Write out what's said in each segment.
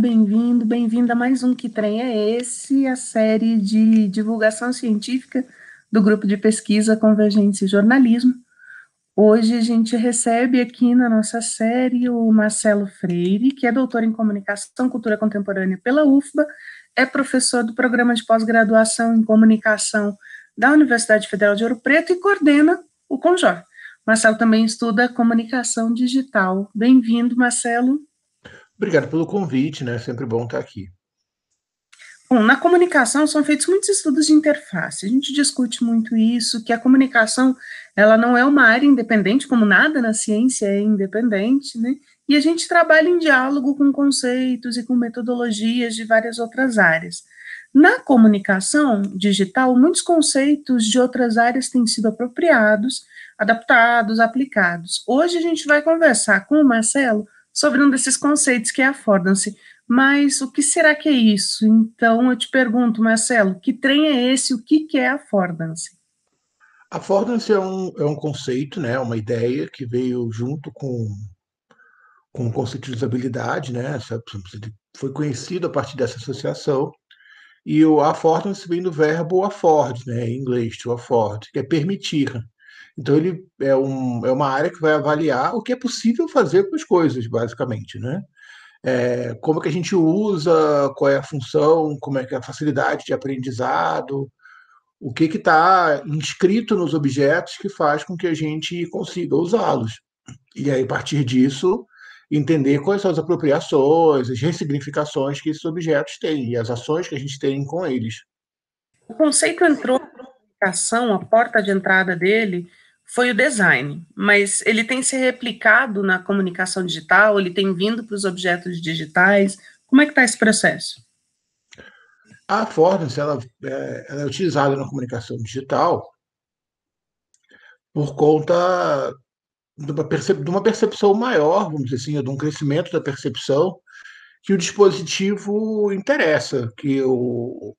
bem-vindo, bem-vinda a mais um Que Trem é Esse, a série de divulgação científica do grupo de pesquisa Convergência e Jornalismo. Hoje a gente recebe aqui na nossa série o Marcelo Freire, que é doutor em Comunicação e Cultura Contemporânea pela UFBA, é professor do programa de pós-graduação em Comunicação da Universidade Federal de Ouro Preto e coordena o Conjor. Marcelo também estuda comunicação digital. Bem-vindo, Marcelo. Obrigado pelo convite, né? Sempre bom estar aqui. Bom, na comunicação são feitos muitos estudos de interface. A gente discute muito isso, que a comunicação ela não é uma área independente, como nada na ciência é independente, né? E a gente trabalha em diálogo com conceitos e com metodologias de várias outras áreas. Na comunicação digital, muitos conceitos de outras áreas têm sido apropriados, adaptados, aplicados. Hoje a gente vai conversar com o Marcelo sobre um desses conceitos que é affordance. Mas o que será que é isso? Então eu te pergunto, Marcelo, que trem é esse? O que, que é a affordance? Affordance é um, é um conceito, né, uma ideia que veio junto com, com o conceito de usabilidade, né, foi conhecido a partir dessa associação, e o affordance vem do verbo afford, né, em inglês, to afford, que é permitir. Então, ele é, um, é uma área que vai avaliar o que é possível fazer com as coisas, basicamente, né? É, como é que a gente usa, qual é a função, como é que é a facilidade de aprendizado, o que está inscrito nos objetos que faz com que a gente consiga usá-los. E aí, a partir disso, entender quais são as apropriações, as ressignificações que esses objetos têm e as ações que a gente tem com eles. O conceito entrou na comunicação, a porta de entrada dele foi o design, mas ele tem se replicado na comunicação digital, ele tem vindo para os objetos digitais. Como é que está esse processo? A affordance ela, é, ela é utilizada na comunicação digital por conta de uma, percep de uma percepção maior, vamos dizer assim, de um crescimento da percepção que o dispositivo interessa, que o,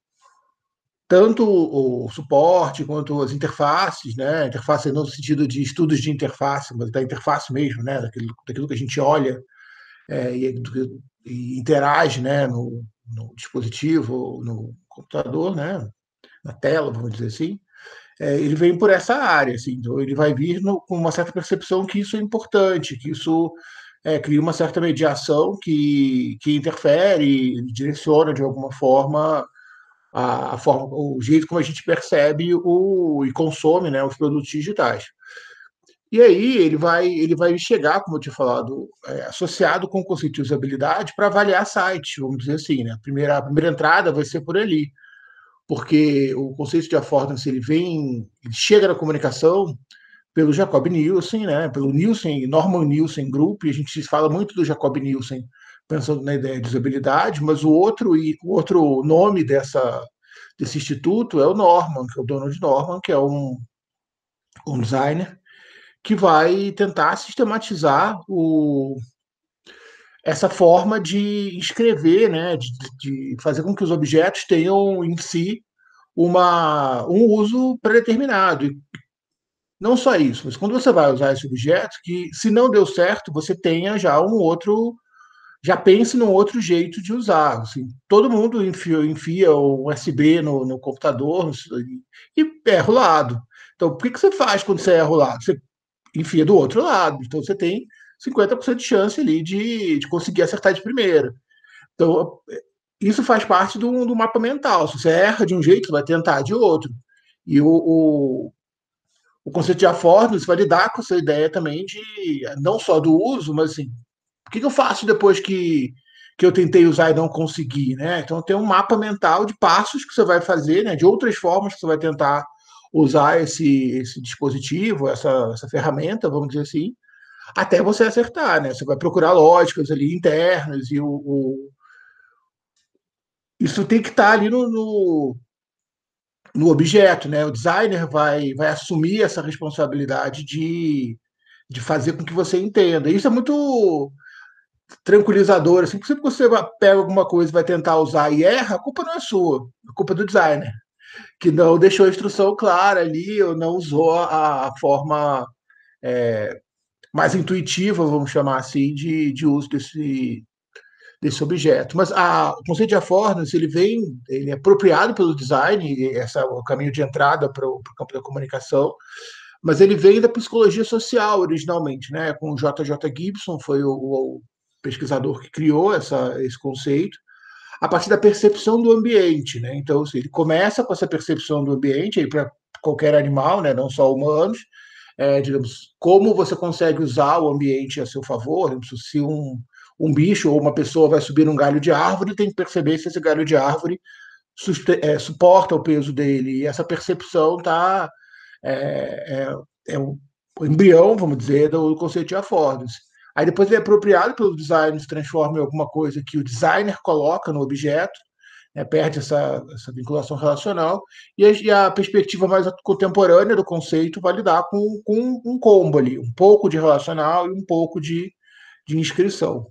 tanto o suporte quanto as interfaces, né? Interface não no sentido de estudos de interface, mas da interface mesmo, né? Daquilo, daquilo que a gente olha é, e, e, interage, né? No, no, dispositivo, no computador, né? Na tela, vamos dizer assim. É, ele vem por essa área, assim, então ele vai vir no, com uma certa percepção que isso é importante, que isso é, cria uma certa mediação que, que interfere, direciona de alguma forma a, a, forma, o jeito como a gente percebe o, e consome né, os produtos digitais. E aí ele vai, ele vai chegar, como eu tinha falado, é, associado com o conceito de usabilidade para avaliar sites, vamos dizer assim. Né? A, primeira, a primeira entrada vai ser por ali, porque o conceito de affordance ele vem, ele chega na comunicação pelo Jacob Nielsen, né? pelo Nielsen, Norman Nielsen Group, a gente fala muito do Jacob Nielsen pensando na ideia de usabilidade, mas o outro, o outro nome dessa, desse instituto é o Norman, que é o Donald Norman, que é um, um designer que vai tentar sistematizar o, essa forma de escrever, né, de, de, fazer com que os objetos tenham em si uma, um uso predeterminado. Não só isso, mas quando você vai usar esse objeto, que se não deu certo, você tenha já um outro já pense num outro jeito de usar. Assim, todo mundo enfia, enfia o USB no, no computador e erra o lado. Então, por que, que você faz quando você erra o lado? Você enfia do outro lado. Então, você tem 50% de chance ali de, de conseguir acertar de primeira. Então, isso faz parte do, do mapa mental. Se você erra de um jeito, você vai tentar de outro. E o, o, o conceito de affordance vai lidar com essa ideia também de não só do uso, mas assim, o que, que eu faço depois que, que eu tentei usar e não consegui, né? Então tem um mapa mental de passos que você vai fazer, né? De outras formas que você vai tentar usar esse, esse dispositivo, essa, essa ferramenta, vamos dizer assim, até você acertar, né? Você vai procurar lógicas ali internas e o, o... isso tem que estar ali no, no, no, objeto, né? O designer vai, vai assumir essa responsabilidade de, de fazer com que você entenda. Isso é muito tranquilizador, assim, sempre que você pega alguma coisa vai tentar usar e erra, a culpa não é sua, a culpa é do designer, que não deixou a instrução clara ali, ou não usou a, a forma é, mais intuitiva, vamos chamar assim, de, de uso desse, desse objeto. Mas a, o conceito de affordance ele vem, ele é apropriado pelo design, esse é o caminho de entrada para o campo da comunicação, mas ele vem da psicologia social originalmente, né? Com o J.J. Gibson foi o, o, pesquisador que criou essa, esse conceito a partir da percepção do ambiente, né? Então assim, ele começa com essa percepção do ambiente para qualquer animal, né? Não só humanos, é, digamos, como você consegue usar o ambiente a seu favor. Se um, um bicho ou uma pessoa vai subir um galho de árvore, tem que perceber se esse galho de árvore é, suporta o peso dele. E essa percepção está é, é, é, o embrião, vamos dizer, do conceito de affordance. Aí depois ele é apropriado pelo design, se transforma em alguma coisa que o designer coloca no objeto, né, perde essa, essa, vinculação relacional, e a, e a, perspectiva mais contemporânea do conceito vai lidar com, com, um combo ali, um pouco de relacional e um pouco de, de inscrição.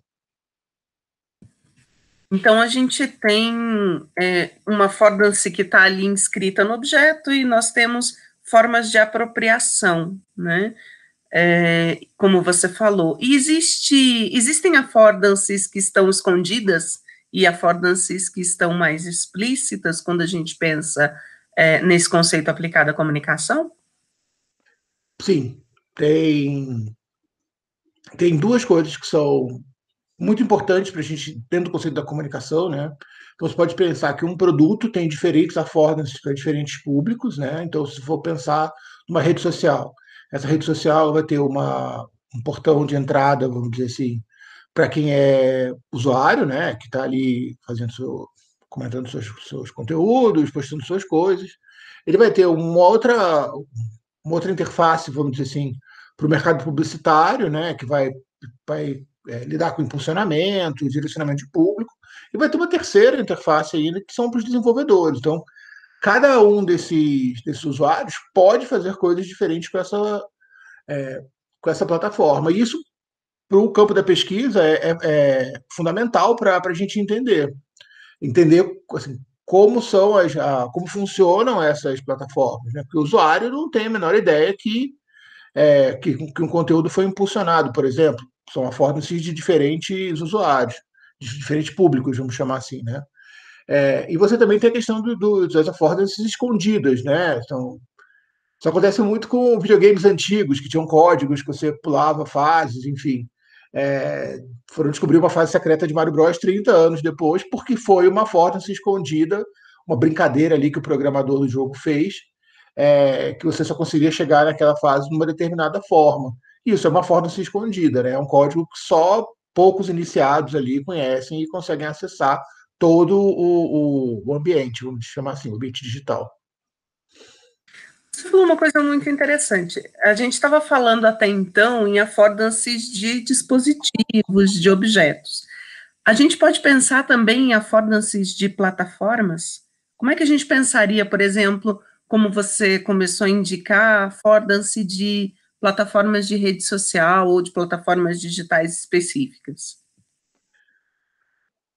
Então a gente tem é, uma affordance que está ali inscrita no objeto e nós temos formas de apropriação, né? É, como você falou. Existe, existem affordances que estão escondidas e affordances que estão mais explícitas quando a gente pensa é, nesse conceito aplicado à comunicação? Sim, tem, tem duas coisas que são muito importantes para a gente dentro do conceito da comunicação, né? Então, você pode pensar que um produto tem diferentes affordances para diferentes públicos, né? Então, se for pensar numa rede social, essa rede social vai ter uma, um portão de entrada, vamos dizer assim, para quem é usuário, né? Que está ali fazendo seu, comentando seus, seus conteúdos, postando suas coisas. Ele vai ter uma outra, uma outra interface, vamos dizer assim, para o mercado publicitário, né? Que vai, vai é, lidar com impulsionamento, direcionamento de público, e vai ter uma terceira interface ainda, que são para os desenvolvedores. Então, cada um desses, desses usuários pode fazer coisas diferentes com essa, é, com essa plataforma. E isso, para o campo da pesquisa, é, é, é fundamental para a gente entender. Entender assim, como são as, a, como funcionam essas plataformas. Né? Porque o usuário não tem a menor ideia que, é, que, que um conteúdo foi impulsionado, por exemplo. São affordances de diferentes usuários de diferentes públicos, vamos chamar assim, né? É, e você também tem a questão do, do, das affordances escondidas, né? Então, isso acontece muito com videogames antigos, que tinham códigos que você pulava fases, enfim. É, foram descobrir uma fase secreta de Mario Bros 30 anos depois, porque foi uma affordance escondida, uma brincadeira ali que o programador do jogo fez, é, que você só conseguia chegar naquela fase de uma determinada forma. Isso é uma affordance escondida, né? É um código que só poucos iniciados ali conhecem e conseguem acessar todo o, o, ambiente, vamos chamar assim, o ambiente digital. Você falou uma coisa muito interessante. A gente estava falando até então em affordances de dispositivos, de objetos. A gente pode pensar também em affordances de plataformas? Como é que a gente pensaria, por exemplo, como você começou a indicar, affordance de plataformas de rede social ou de plataformas digitais específicas?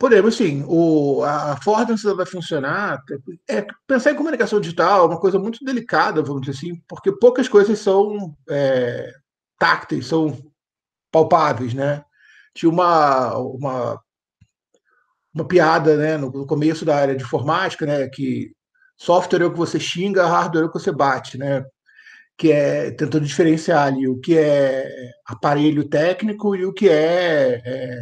Podemos, sim. O, a forma que vai funcionar é pensar em comunicação digital é uma coisa muito delicada, vamos dizer assim, porque poucas coisas são é, tácteis, são palpáveis, né? Tinha uma, uma, uma piada né, no começo da área de informática, né, que software é o que você xinga, hardware é o que você bate, né? que é tentando diferenciar ali o que é aparelho técnico e o que é, é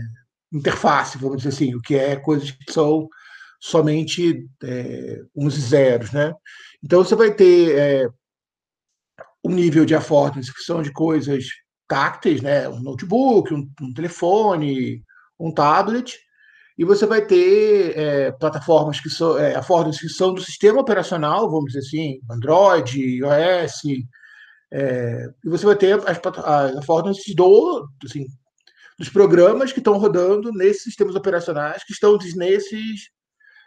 interface, vamos dizer assim, o que é coisas que são somente é, uns e zeros, né? Então você vai ter é, um nível de affordance que são de coisas tácteis, né? Um notebook, um, um telefone, um tablet, e você vai ter é, plataformas que são é, affordances que são do sistema operacional, vamos dizer assim, Android, iOS, é, e você vai ter as, as do, assim, dos programas que estão rodando nesses sistemas operacionais, que estão nesses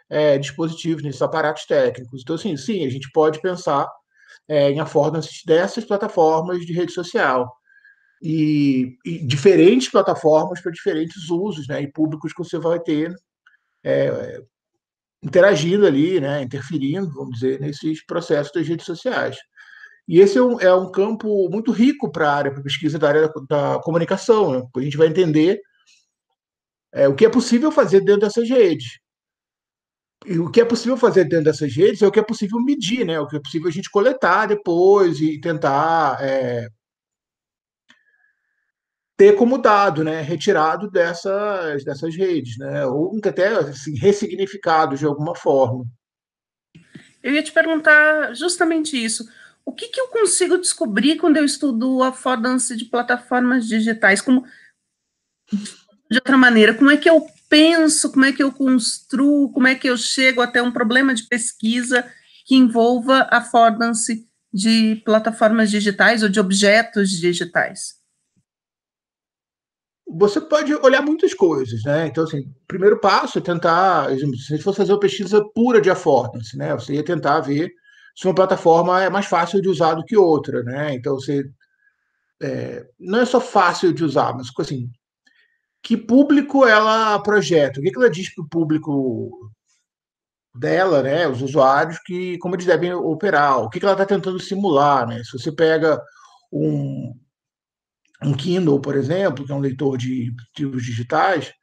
é, dispositivos, nesses aparatos técnicos. Então, assim, sim, a gente pode pensar é, em affordances dessas plataformas de rede social. E, e diferentes plataformas para diferentes usos né, e públicos que você vai ter é, interagindo ali, né, interferindo, vamos dizer, nesses processos das redes sociais. E esse é um, é um campo muito rico para a área, para pesquisa da área da, da comunicação. Né? A gente vai entender é, o que é possível fazer dentro dessas redes. E o que é possível fazer dentro dessas redes é o que é possível medir, né? O que é possível a gente coletar depois e tentar é, ter como dado, né, retirado dessas, dessas redes, né, ou até assim, ressignificado de alguma forma. Eu ia te perguntar justamente isso. O que, que eu consigo descobrir quando eu estudo a affordance de plataformas digitais? Como, de outra maneira, como é que eu penso, como é que eu construo, como é que eu chego até um problema de pesquisa que envolva a affordance de plataformas digitais ou de objetos digitais? você pode olhar muitas coisas, né? Então, assim, primeiro passo é tentar, se fosse fazer uma pesquisa pura de affordance, né? Você ia tentar ver se uma plataforma é mais fácil de usar do que outra, né? Então, você é, não é só fácil de usar, mas assim, que público ela projeta? O que ela diz para o público dela, né? Os usuários que como eles devem operar? O que ela está tentando simular, né? Se você pega um, um Kindle, por exemplo, que é um leitor de livros digitais,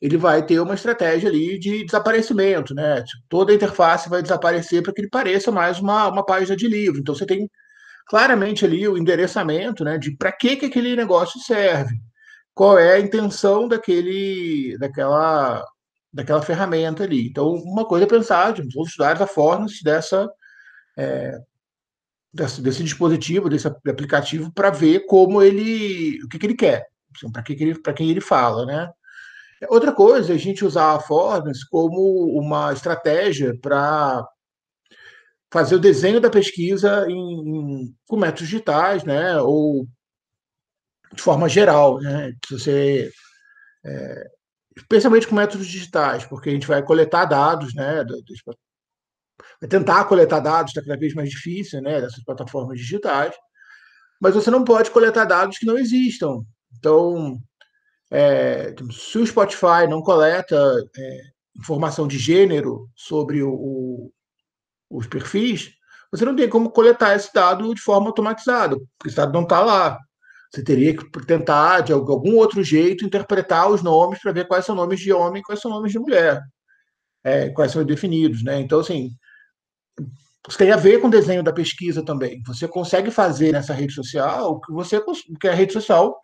ele vai ter uma estratégia ali de desaparecimento, né? Tipo, toda a interface vai desaparecer para que ele pareça mais uma, uma página de livro. Então você tem claramente ali o endereçamento, né? De para que, que aquele negócio serve, qual é a intenção daquele, daquela, daquela ferramenta ali. Então uma coisa é pensar, vamos estudar a forma dessa é, desse, desse dispositivo, desse aplicativo, para ver como ele, o que, que ele quer, assim, para que que ele, quem ele fala, né? Outra coisa a gente usar a Fornas como uma estratégia para fazer o desenho da pesquisa em, em, com métodos digitais, né? Ou de forma geral, né? Você é, especialmente com métodos digitais, porque a gente vai coletar dados, né? tentar coletar dados está cada vez mais difícil, né, dessas plataformas digitais, mas você não pode coletar dados que não existam. Então, é, se o Spotify não coleta é, informação de gênero sobre o, o, os perfis, você não tem como coletar esse dado de forma automatizada, porque esse dado não está lá. Você teria que tentar, de algum outro jeito, interpretar os nomes para ver quais são nomes de homem e quais são nomes de mulher, é, quais são definidos. Né? Então, assim, isso tem a ver com o desenho da pesquisa também. Você consegue fazer nessa rede social o que, você, que a rede social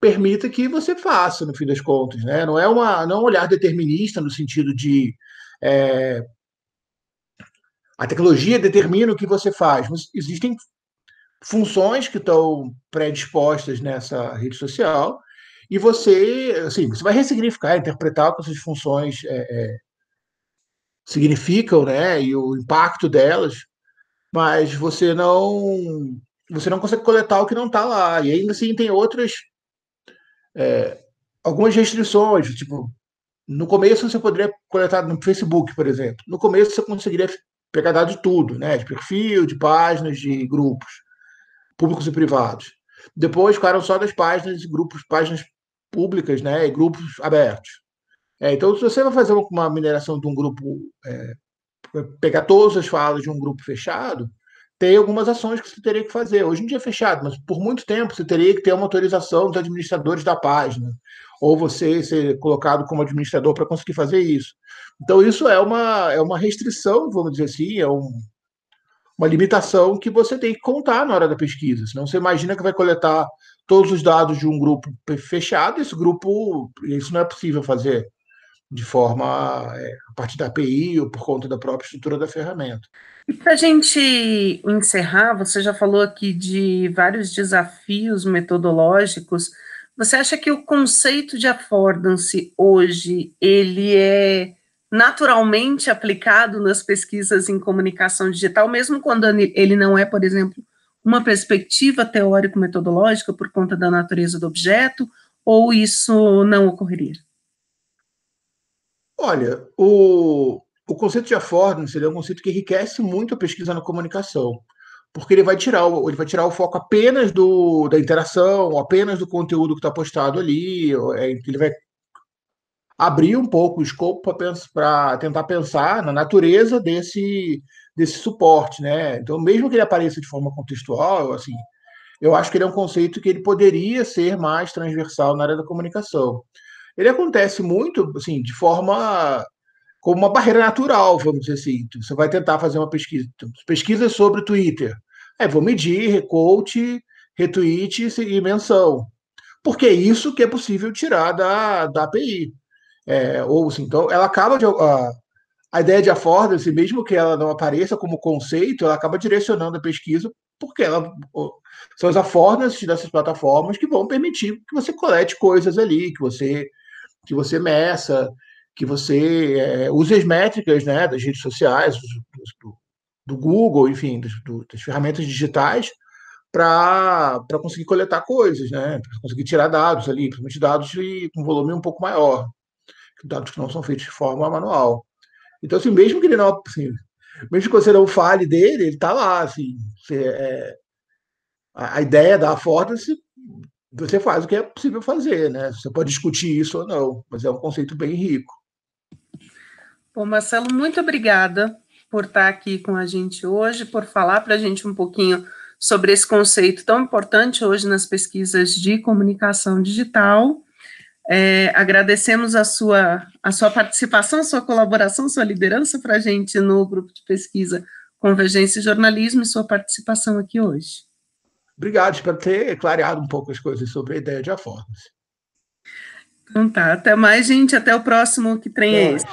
permita que você faça, no fim das contas. Né? Não, é uma, não é um olhar determinista no sentido de é, a tecnologia determina o que você faz, mas existem funções que estão predispostas nessa rede social e você, assim, você vai ressignificar, interpretar o que essas funções é, é, significam, né, e o impacto delas, mas você não você não consegue coletar o que não está lá. E ainda assim tem outras é, algumas restrições, tipo no começo você poderia coletar no Facebook, por exemplo. No começo você conseguiria pegar dados de tudo, né, de perfil, de páginas, de grupos, públicos e privados. Depois ficaram só das páginas, grupos, páginas públicas, né, e grupos abertos. É, então, se você vai fazer uma mineração de um grupo, é, pegar todas as falas de um grupo fechado, tem algumas ações que você teria que fazer. Hoje em dia é fechado, mas por muito tempo você teria que ter uma autorização dos administradores da página, ou você ser colocado como administrador para conseguir fazer isso. Então, isso é uma, é uma restrição, vamos dizer assim, é um, uma limitação que você tem que contar na hora da pesquisa. Senão você imagina que vai coletar todos os dados de um grupo fechado, esse grupo, isso não é possível fazer de forma é, a partir da API ou por conta da própria estrutura da ferramenta. E para a gente encerrar, você já falou aqui de vários desafios metodológicos. Você acha que o conceito de affordance hoje ele é naturalmente aplicado nas pesquisas em comunicação digital, mesmo quando ele não é, por exemplo, uma perspectiva teórico-metodológica por conta da natureza do objeto, ou isso não ocorreria? Olha, o, o conceito de affordance é um conceito que enriquece muito a pesquisa na comunicação, porque ele vai tirar o, ele vai tirar o foco apenas do, da interação, apenas do conteúdo que está postado ali, é, ele vai abrir um pouco o escopo para tentar pensar na natureza desse, desse suporte, né? Então, mesmo que ele apareça de forma contextual, assim, eu acho que ele é um conceito que ele poderia ser mais transversal na área da comunicação. Ele acontece muito, assim, de forma como uma barreira natural, vamos dizer assim. Você vai tentar fazer uma pesquisa, pesquisa sobre Twitter. É, vou medir, recote, retweet e menção. Porque é isso que é possível tirar da, da API. É, ou assim, então, ela acaba de. A, a ideia de affordance, mesmo que ela não apareça como conceito, ela acaba direcionando a pesquisa, porque ela, são as affordances dessas plataformas que vão permitir que você colete coisas ali, que você, que você meça, que você é, use as métricas né, das redes sociais, do, do Google, enfim, do, das ferramentas digitais, para conseguir coletar coisas, né? Para conseguir tirar dados ali, principalmente dados de, com volume um pouco maior, dados que não são feitos de forma manual. Então, assim, mesmo que ele não, assim, mesmo que você não fale dele, ele está lá, assim, você, é, a, a, ideia da affordancy, você faz o que é possível fazer, né? Você pode discutir isso ou não, mas é um conceito bem rico. Bom, Marcelo, muito obrigada por estar aqui com a gente hoje, por falar para a gente um pouquinho sobre esse conceito tão importante hoje nas pesquisas de comunicação digital. É, agradecemos a sua, a sua participação, sua colaboração, sua liderança para a gente no grupo de pesquisa Convergência e Jornalismo e sua participação aqui hoje. Obrigado, espero ter clareado um pouco as coisas sobre a ideia de affordancy. Então tá, até mais, gente, até o próximo que trem é esse.